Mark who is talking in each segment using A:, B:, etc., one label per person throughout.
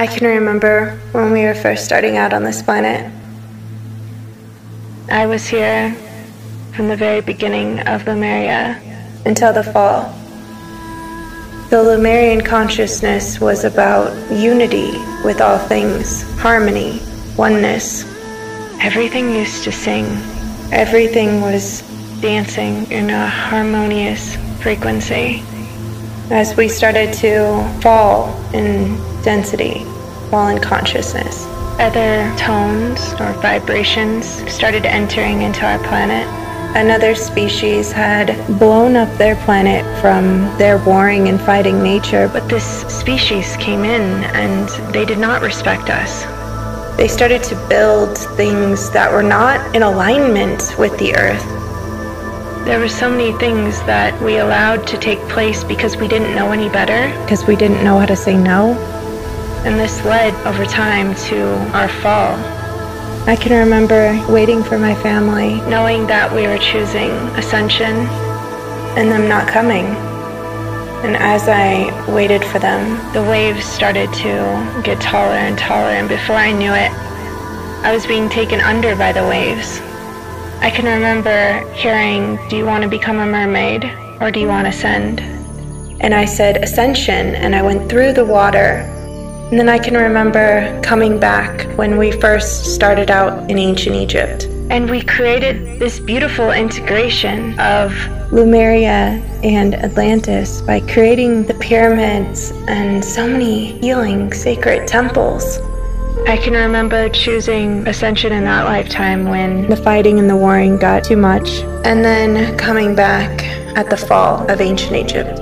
A: I can remember when we were first starting out on this planet. I was here from the very beginning of Lemuria until the fall. The Lemurian consciousness was about unity with all things, harmony, oneness. Everything used to sing. Everything was dancing in a harmonious frequency. As we started to fall in density, fall in consciousness, other tones or vibrations started entering into our planet. Another species had blown up their planet from their warring and fighting nature, but this species came in and they did not respect us. They started to build things that were not in alignment with the earth. There were so many things that we allowed to take place because we didn't know any better, because we didn't know how to say no. And this led over time to our fall. I can remember waiting for my family, knowing that we were choosing ascension and them not coming. And as I waited for them, the waves started to get taller and taller, and before I knew it, I was being taken under by the waves. I can remember hearing, Do you want to become a mermaid or do you want to ascend? And I said, Ascension, and I went through the water and then I can remember coming back when we first started out in ancient Egypt. And we created this beautiful integration of Lemuria and Atlantis by creating the pyramids and so many healing sacred temples. I can remember choosing Ascension in that lifetime when the fighting and the warring got too much, and then coming back at the fall of ancient Egypt.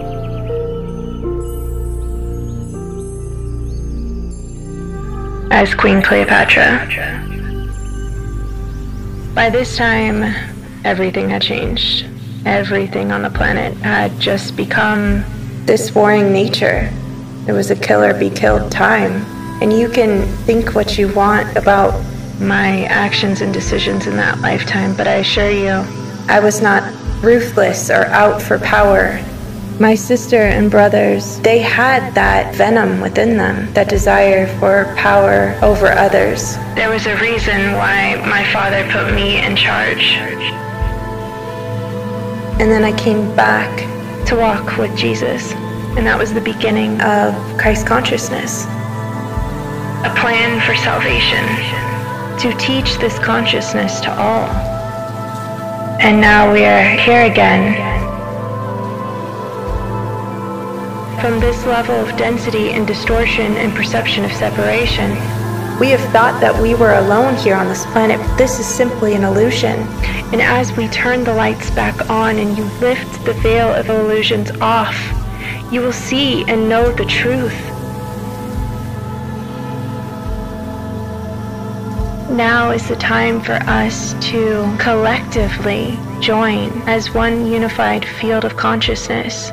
A: as Queen Cleopatra. By this time, everything had changed. Everything on the planet had just become this warring nature. It was a kill or be killed time. And you can think what you want about my actions and decisions in that lifetime, but I assure you, I was not ruthless or out for power my sister and brothers, they had that venom within them, that desire for power over others. There was a reason why my father put me in charge. And then I came back to walk with Jesus, and that was the beginning of Christ consciousness. A plan for salvation, to teach this consciousness to all. And now we are here again From this level of density and distortion and perception of separation, we have thought that we were alone here on this planet, this is simply an illusion. And as we turn the lights back on and you lift the veil of illusions off, you will see and know the truth. Now is the time for us to collectively join as one unified field of consciousness